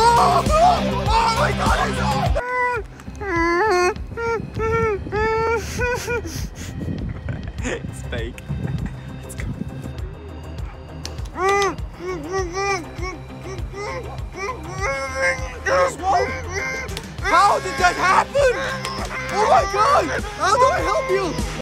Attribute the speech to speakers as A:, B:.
A: Oh, oh my god, it's fake. Let's go. How did that happen? Oh my god! How do I help you?